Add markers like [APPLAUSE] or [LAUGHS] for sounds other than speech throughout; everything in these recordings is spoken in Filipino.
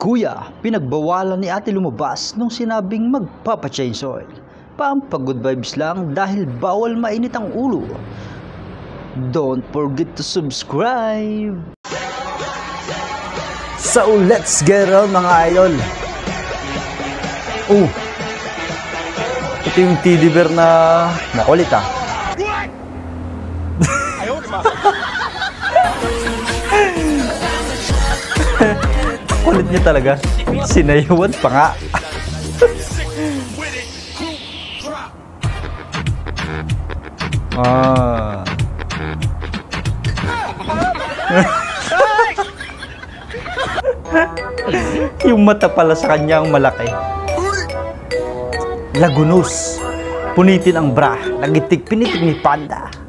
Kuya, pinagbawalan ni ate lumabas nung sinabing magpapa-change oil. Pampa good vibes lang dahil bawal mainit ang ulo. Don't forget to subscribe! So let's get on mga idol! Oh! Ito yung teddy bear na makulit ah. Niya talaga. Sinayawan pa nga. ah. yung mata pala sa kanya ang malaki. Lagunos. Punitin ang bra. Nagitik pinitik ni Panda.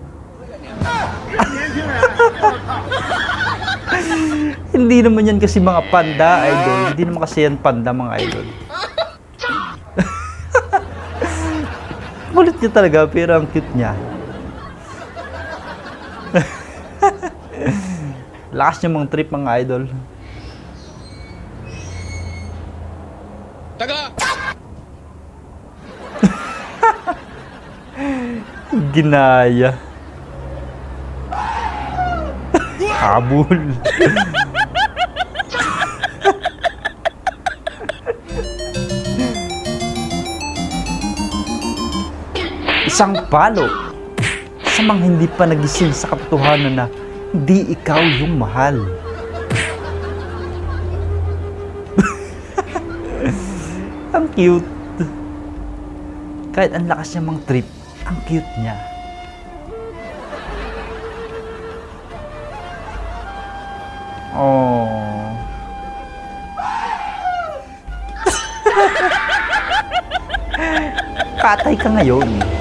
Hindi naman yan kasi mga panda, idol. Hindi naman kasi yan panda, mga idol. [LAUGHS] Kulit niya talaga, pero ang cute niya. [LAUGHS] Lakas niya mga trip, mga idol. Taga! [LAUGHS] Ginaya. Habol. Isang palo sa mga hindi pa nagising sa katotohanan na hindi ikaw yung mahal. [LAUGHS] ang cute. Kahit ang lakas niya mang trip, ang cute niya. Oh. [LAUGHS] Patay ka ngayon.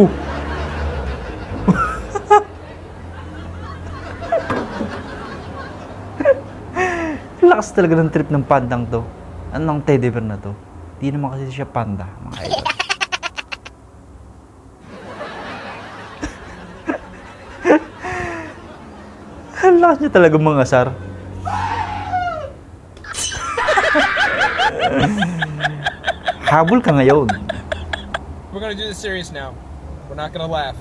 Uh. [LAUGHS] Lakas talaga ng trip ng pandang to. Anong teddy bear na to? Di naman kasi siya panda, mga idol. [LAUGHS] Lakas niya talaga mga sar. [LAUGHS] Habol ka ngayon. We're gonna do this serious now. We're not gonna laugh.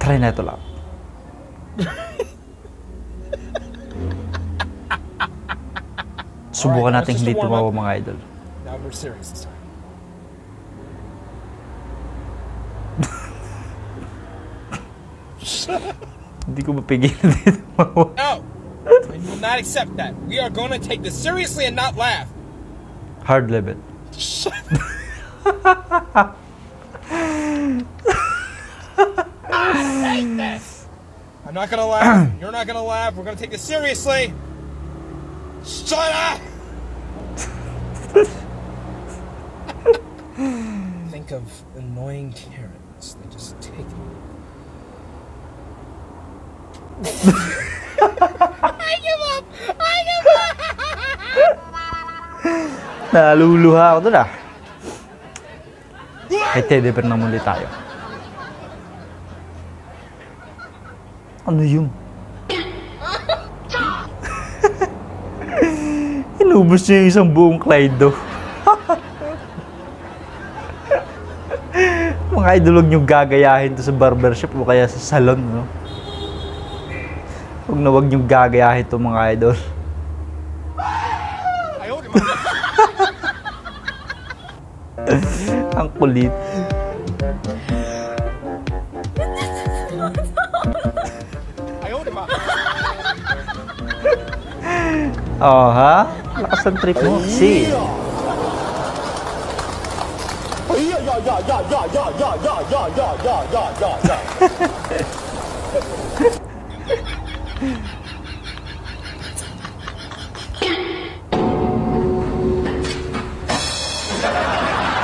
Try na ito lang. Subukan natin Alright, hindi tumawa mga idol. Now we're serious this time. Hindi ko mapigilan dito tumawa. No! I will not accept that. We are gonna take this seriously and not laugh. Hard limit. level. [LAUGHS] I'm not gonna laugh. [CLEARS THROAT] You're not gonna laugh. We're gonna take this seriously. Shut up! Think of annoying Karens. They just take it. [LAUGHS] I give up! I give up! [LAUGHS] Naluluha ako doon ah. Kay teddy bear na muli tayo. Ano yun? [LAUGHS] Inubos niya yung isang buong Clyde [LAUGHS] Mga idol, huwag niyong gagayahin to sa barbershop o kaya sa salon, no? Huwag na huwag niyong gagayahin to mga idol. [LAUGHS] Ang kulit. Oh, ha? Lakas ang trip mo. Si.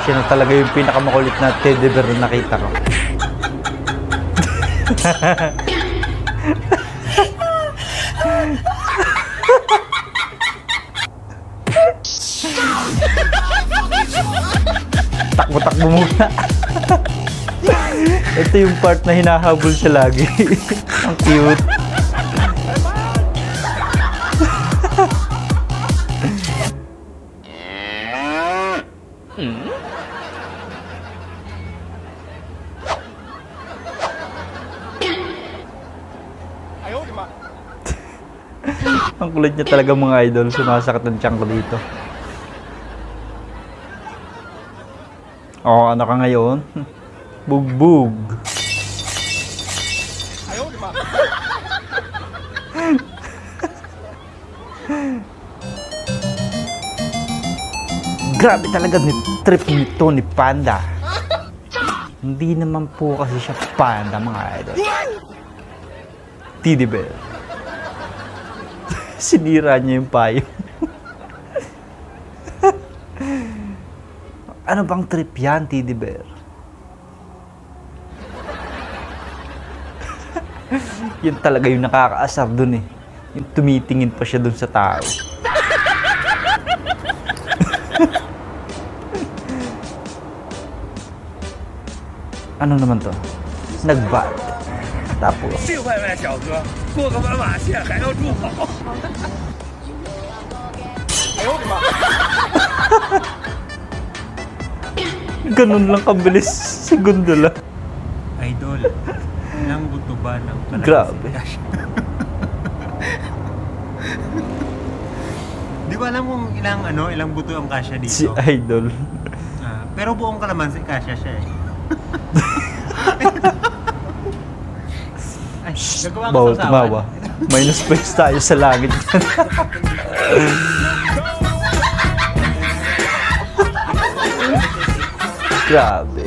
Siya na talaga yung pinakamakulit na teddy bear na nakita ko. Takbo-takbo muna. [LAUGHS] Ito yung part na hinahabol siya lagi. [LAUGHS] Ang cute. Ang kulit niya talaga mga idol. Sumasakit ang tiyan ko dito. Oo, ano ka ngayon? [LAUGHS] Bugbog. Grabe talaga ni trip nito ni Panda. Hindi naman po kasi siya panda mga idol. Teddy bear. [LAUGHS] Sinira niya yung payo. Ano bang trip yan, Teddy bear? [LAUGHS] yun talaga yung nakakaasar dun eh. Yung tumitingin pa siya dun sa tao. [LAUGHS] ano naman to? Nagbat. Tapos, [LAUGHS] ganun lang kabilis si Gondola. Idol, ilang buto ba ng kalahati Grabe. [LAUGHS] Di ba alam kung ilang ano, ilang buto ang kasya dito? Si Idol. Ah, pero buong kalamansi kasya siya eh. [LAUGHS] Ay, gagawa ka Bawal tumawa. Minus points tayo sa langit. [LAUGHS] Grabe.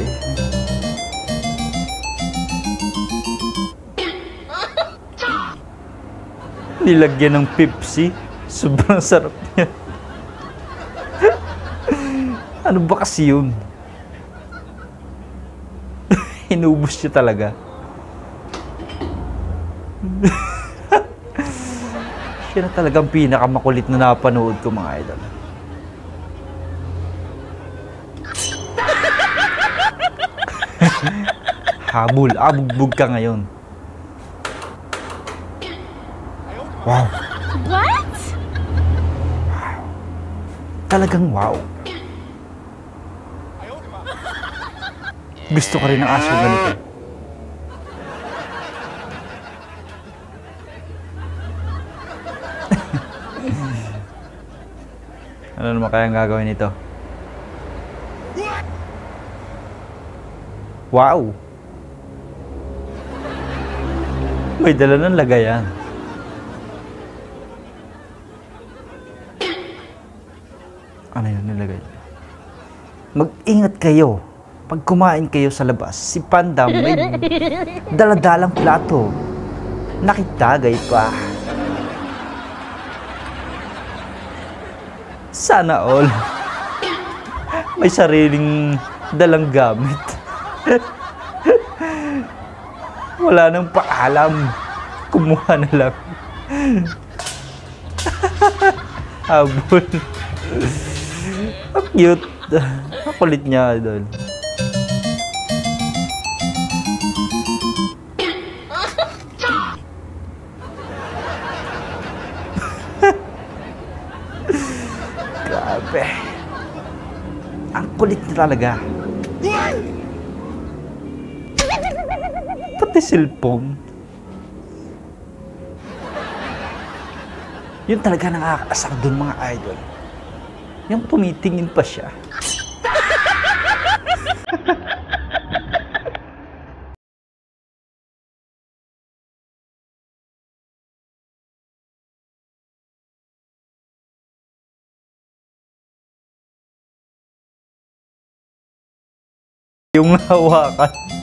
Nilagyan ng Pepsi. Sobrang sarap niya. ano ba kasi yun? [LAUGHS] Inubos niya talaga. [LAUGHS] Siya na talagang pinakamakulit na napanood ko mga idol. Habol, abugbog ka ngayon. Wow. What? Talagang wow. Gusto ko rin ng aso ganito. [LAUGHS] ano naman kaya ang gagawin nito? Wow! May dala ng lagayan. Ano yun nilagay? Mag-ingat kayo. Pag kumain kayo sa labas, si Panda may [LAUGHS] daladalang plato. Nakitagay pa. Sana all. May sariling dalang gamit. [LAUGHS] Wala nang paalam. Kumuha na lang. [LAUGHS] Habol. Ang cute. Ang kulit niya doon. [LAUGHS] Grabe. Ang kulit niya talaga. Pati cellphone. Yun talaga nakakaasar doon mga idol. Yung tumitingin pa siya. [LAUGHS] Yung hawakan.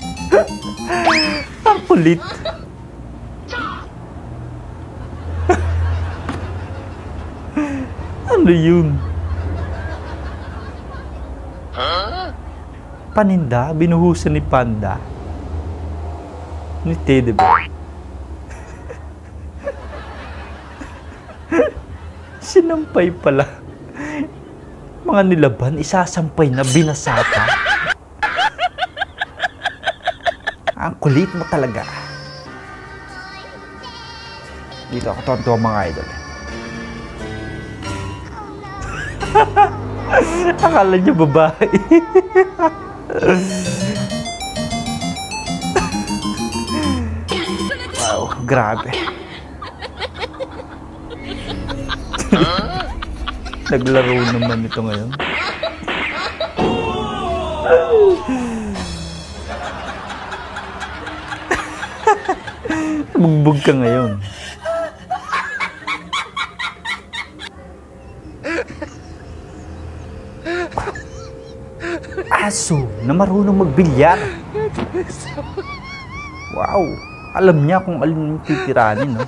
Kulit. [LAUGHS] ano yun? Paninda? Binuhusan ni Panda? Ni Teddy Bear? [LAUGHS] Sinampay pala. Mga nilaban, isasampay na binasata. Kulit mo talaga. Dito ako tonto mga idol. [LAUGHS] Akala niya babae. [LAUGHS] wow, grabe. [LAUGHS] Naglaro naman ito ngayon. Bugbog ka ngayon. Aso na marunong magbilyar. Wow. Alam niya kung alin yung titiranin, no?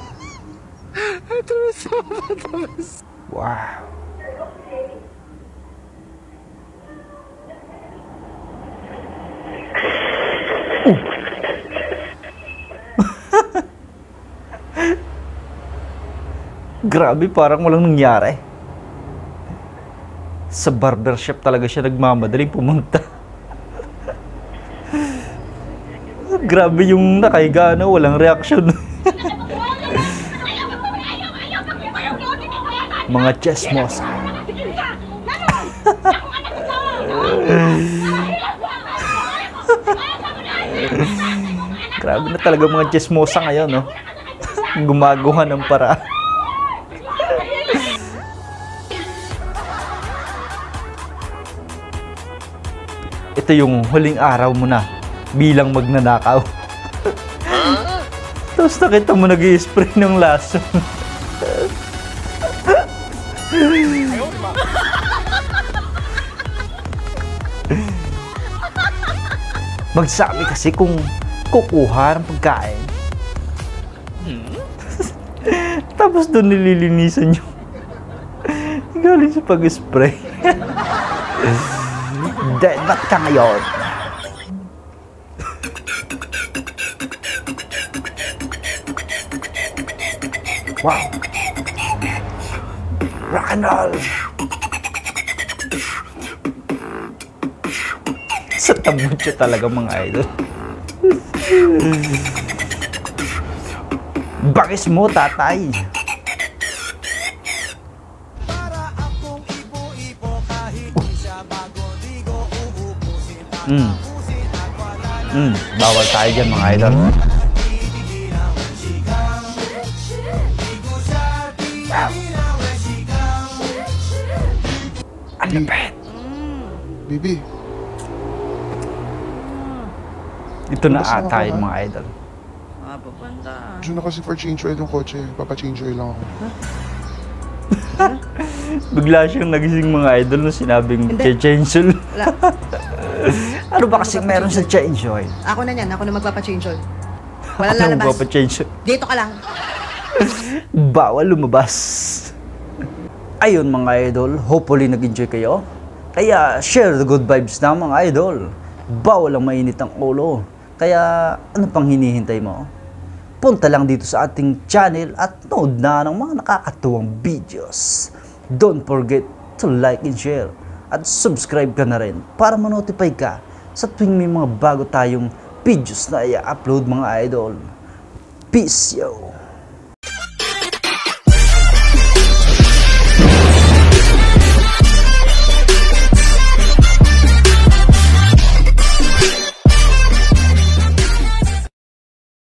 Wow. Grabe, parang walang nangyari. Sa barbershop talaga siya nagmamadaling pumunta. [LAUGHS] Grabe yung nakahiga na walang reaksyon. [LAUGHS] Mga chismosa. [LAUGHS] Grabe na talaga mga chismosa ngayon, no? Gumagawa ng paraan. Ito yung huling araw mo na bilang magnanakaw. [LAUGHS] Tapos nakita mo nag spray ng laso. Magsabi kasi kung kukuha ng pagkain. [LAUGHS] Tapos doon nililinisan yung [LAUGHS] galing sa pag-spray. Dead ba't ka ngayon? Wow! Rock and roll! Sa tabutso talaga mga idol. Bakis mo, tatay! Mm. Mm, bawal tayo dyan mga idol. Ang lapit. Bibi, Ito na Basta ata yung mga idol. Ah, pupunta. dyan na kasi for change oil yung kotse. Papa-change oil lang ako. Bigla siyang nagising mga idol nung sinabing Hindi. Wala. [LAUGHS] ano ba kasi meron sa change oil? Ako na yan. Ako na magpapa-change oil. Walang Ano lalabas. ba oil? Dito ka lang. [LAUGHS] bawal lumabas. Ayun mga idol, hopefully nag-enjoy kayo. Kaya share the good vibes na mga idol. Bawal ang mainit ang ulo. Kaya ano pang hinihintay mo? Punta lang dito sa ating channel at nood na ng mga nakakatuwang videos. Don't forget to like and share at subscribe ka na rin para manotify ka sa tuwing may mga bago tayong videos na i-upload mga idol. Peace yo!